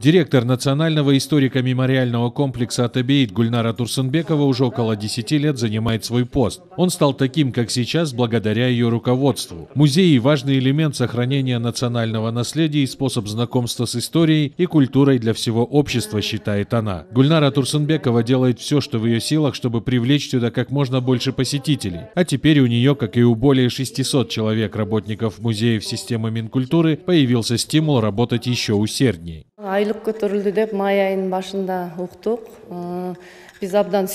Директор Национального историко-мемориального комплекса «Атабеит» Гульнара Турсенбекова уже около 10 лет занимает свой пост. Он стал таким, как сейчас, благодаря ее руководству. Музей – важный элемент сохранения национального наследия и способ знакомства с историей и культурой для всего общества, считает она. Гульнара Турсенбекова делает все, что в ее силах, чтобы привлечь сюда как можно больше посетителей. А теперь у нее, как и у более 600 человек работников музеев системы Минкультуры, появился стимул работать еще усерднее. Айлық көтерілді деп май айының башында уктук Э, биз абдан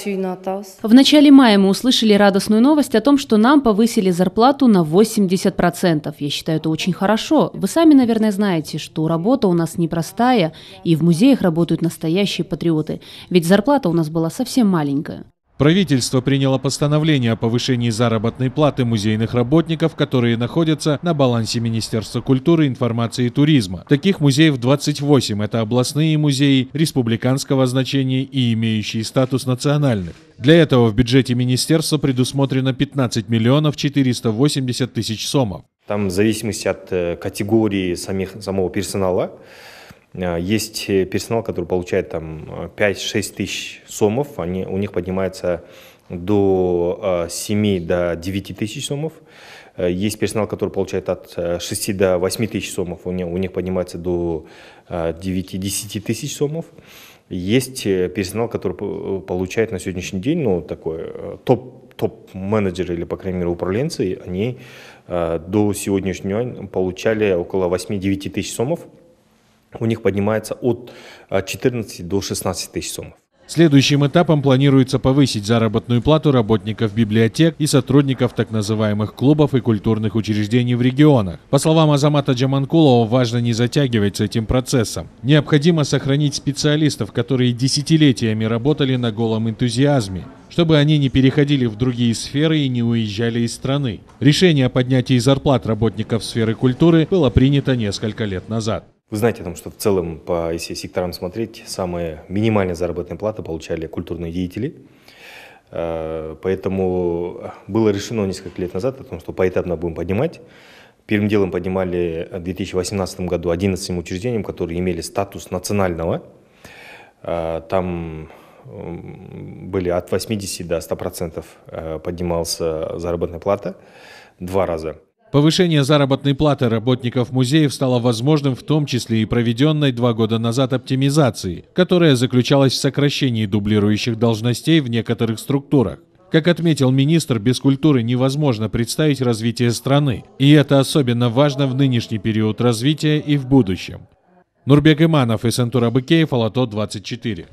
В начале мая мы услышали радостную новость о том, что нам повысили зарплату на 80%. Я считаю, это очень хорошо. Вы сами, наверное, знаете, что работа у нас непростая, и в музеях работают настоящие патриоты. Ведь зарплата у нас была совсем маленькая. Правительство приняло постановление о повышении заработной платы музейных работников, которые находятся на балансе Министерства культуры, информации и туризма. Таких музеев 28. Это областные музеи республиканского значения и имеющие статус национальных. Для этого в бюджете министерства предусмотрено 15 миллионов 480 тысяч сомов. Там в зависимости от э, категории самих, самого персонала, есть э, персонал, который получает там 5-6 тысяч сомов, они, у них поднимается до 7 до 9 тысяч сомов. Есть персонал, который получает от 6 до 8 тысяч сомов, у них, у них поднимается до 9-10 тысяч сомов. Есть персонал, который получает на сегодняшний день, ну, такой топ, топ-менеджеры или, по крайней мере, управленцы, они до сегодняшнего дня получали около 8-9 тысяч сомов. У них поднимается от 14 до 16 тысяч сомов. Следующим этапом планируется повысить заработную плату работников библиотек и сотрудников так называемых клубов и культурных учреждений в регионах. По словам Азамата Джаманкулова, важно не затягивать с этим процессом. Необходимо сохранить специалистов, которые десятилетиями работали на голом энтузиазме, чтобы они не переходили в другие сферы и не уезжали из страны. Решение о поднятии зарплат работников сферы культуры было принято несколько лет назад. Вы знаете, о том, что в целом, по, если секторам смотреть, самые минимальные заработные платы получали культурные деятели. Э, поэтому было решено несколько лет назад о том, что поэтапно будем поднимать. Первым делом поднимали в 2018 году 11 учреждениям, которые имели статус национального. Э, там были от 80 до 100% э, поднимался заработная плата два раза. Повышение заработной платы работников музеев стало возможным в том числе и проведенной два года назад оптимизацией, которая заключалась в сокращении дублирующих должностей в некоторых структурах. Как отметил министр, без культуры невозможно представить развитие страны, и это особенно важно в нынешний период развития и в будущем. Нурбек Иманов и Сантура Быкеев, Алато 24.